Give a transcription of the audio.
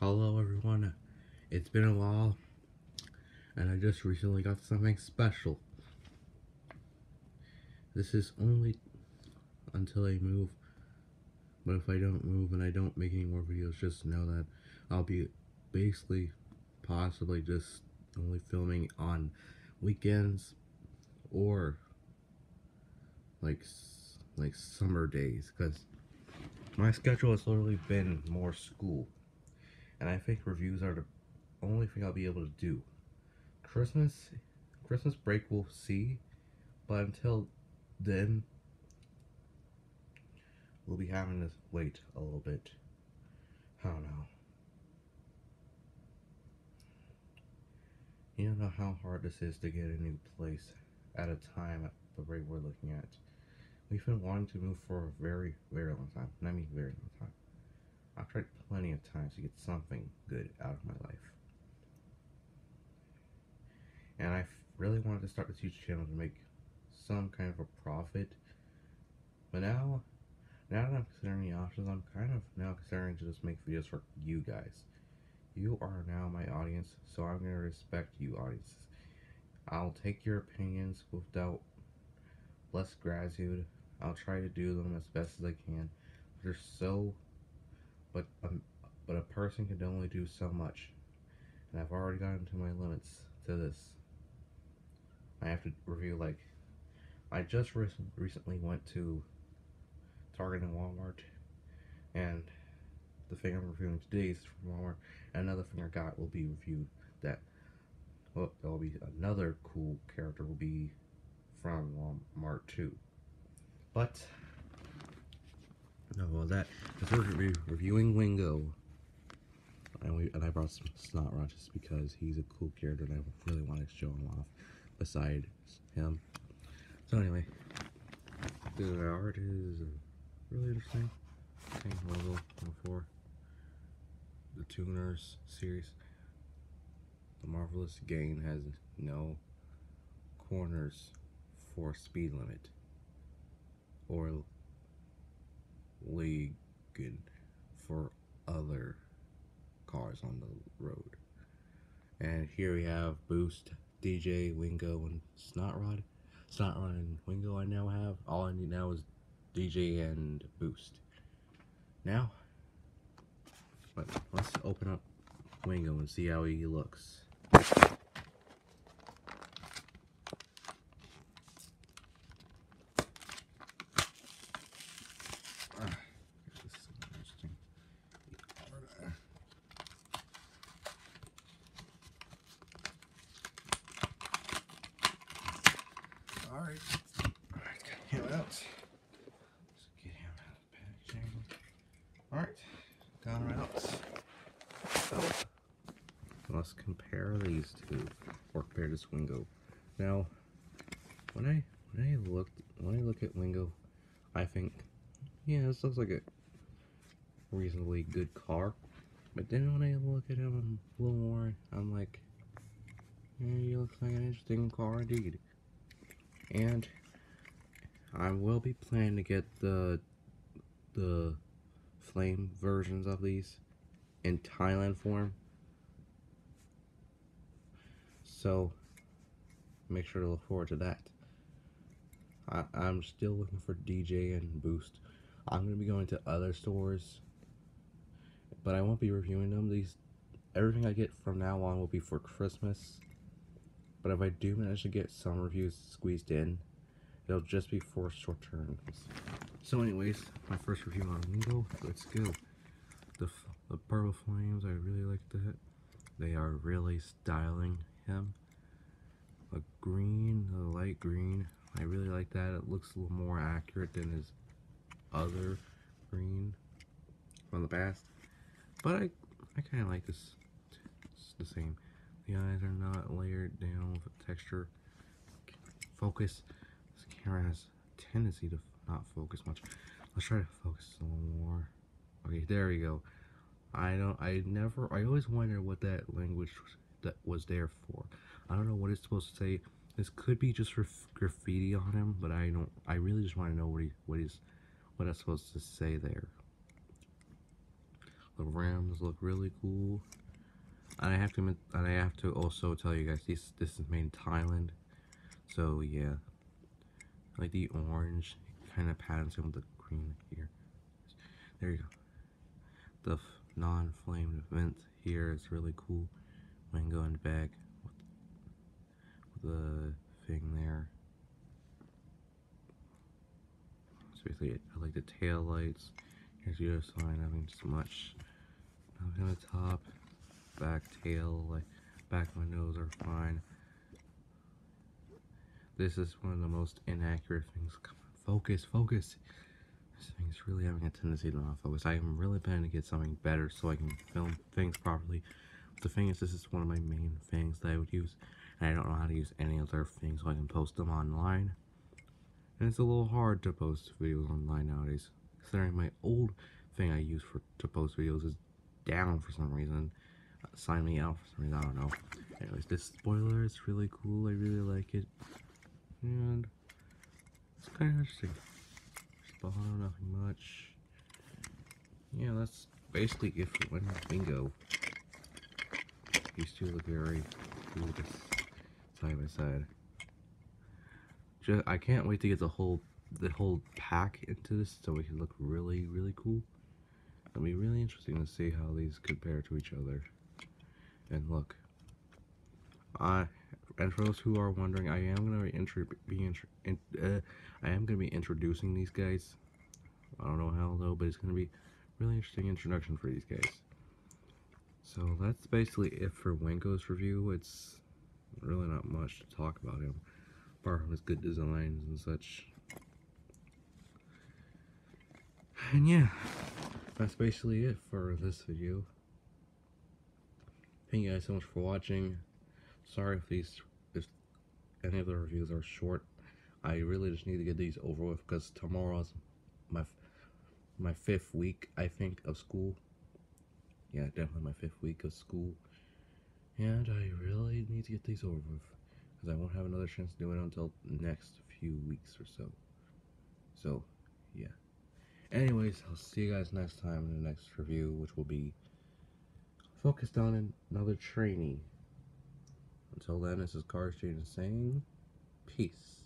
Hello everyone, it's been a while, and I just recently got something special. This is only until I move, but if I don't move and I don't make any more videos, just know that I'll be basically, possibly just only filming on weekends, or like, like summer days, because my schedule has literally been more school. And I think reviews are the only thing I'll be able to do. Christmas, Christmas break we'll see, but until then, we'll be having to wait a little bit. I don't know. You don't know how hard this is to get a new place at a time at the rate we're looking at. We've been wanting to move for a very, very long time. And I mean very long time. I've tried plenty of times to get something good out of my life. And I really wanted to start this YouTube channel to make some kind of a profit. But now, now that I'm considering the options, I'm kind of now considering to just make videos for you guys. You are now my audience, so I'm going to respect you audiences. I'll take your opinions without less gratitude I'll try to do them as best as I can. They're so, but um, but a person can only do so much, and I've already gotten to my limits to this. I have to review like, I just re recently went to Target and Walmart, and the thing I'm reviewing today is from Walmart, and another thing I got will be reviewed that, well, there will be another cool character will be from Walmart too. But, no, well that, because we're re reviewing Wingo. And, we, and I brought some Snotrod just because he's a cool character and I really want to show him off beside him. So anyway, the art is really interesting. Same logo before the Tuners series. The Marvelous Gain has no corners for speed limit or League for other cars on the road. And here we have Boost, DJ, Wingo, and Snotrod. Snotrod and Wingo I now have. All I need now is DJ and Boost. Now, let's open up Wingo and see how he looks. Alright. Alright, get him out. Let's get him out of the packaging. Alright, got him out. So, let's compare these two, or compare this Wingo. Now, when I when I look when I look at Wingo, I think, yeah, this looks like a reasonably good car. But then when I look at him a little more, I'm like, yeah, he looks like an interesting car indeed. And I will be planning to get the the flame versions of these in Thailand form. So make sure to look forward to that. I, I'm still looking for DJ and Boost. I'm gonna be going to other stores, but I won't be reviewing them. These everything I get from now on will be for Christmas but if I do manage to get some reviews squeezed in, it'll just be for short terms. So anyways, my first review on Wingo, let's go. The, the Purple Flames, I really like that. They are really styling him. The green, the light green, I really like that. It looks a little more accurate than his other green from the past. But I, I kind of like this. It's the same. The eyes are not layered down with texture. Focus. This camera has a tendency to not focus much. Let's try to focus a little more. Okay, there we go. I don't, I never, I always wonder what that language that was there for. I don't know what it's supposed to say. This could be just for graffiti on him, but I don't, I really just want to know what he, what he's, what it's supposed to say there. The rims look really cool. And I have to, and I have to also tell you guys, this this is made in Thailand. So yeah, like the orange kind of patterns with the green here. There you go. The non-flamed vent here is really cool. When going back with, the thing there. That's basically. I like the tail lights. Here's the other side, nothing too much. Nothing on the top. Back tail, like back windows are fine. This is one of the most inaccurate things. Come on, focus, focus. This thing is really having a tendency to not focus. I am really planning to get something better so I can film things properly. But the thing is, this is one of my main things that I would use. And I don't know how to use any other things so I can post them online. And it's a little hard to post videos online nowadays. Considering my old thing I use for to post videos is down for some reason. Uh, sign me out for some reason, I don't know. Anyways, this spoiler is really cool. I really like it. And it's kind of interesting. Spawn, nothing much. Yeah, that's basically it for Windows Bingo. These two look very cool side by side. Just, I can't wait to get the whole the whole pack into this so it can look really, really cool. It'll be really interesting to see how these compare to each other. And look, I and for those who are wondering, I am gonna be, be in, uh, I am gonna be introducing these guys. I don't know how though, but it's gonna be really interesting introduction for these guys. So that's basically it for Wingo's review. It's really not much to talk about him, apart from his good designs and such. And yeah, that's basically it for this video. Thank you guys so much for watching. Sorry if these, if any of the reviews are short. I really just need to get these over with because tomorrow's my my fifth week, I think, of school. Yeah, definitely my fifth week of school. And I really need to get these over with because I won't have another chance to do it until next few weeks or so. So, yeah. Anyways, I'll see you guys next time in the next review, which will be focused on another trainee. Until then, this is Cars saying peace.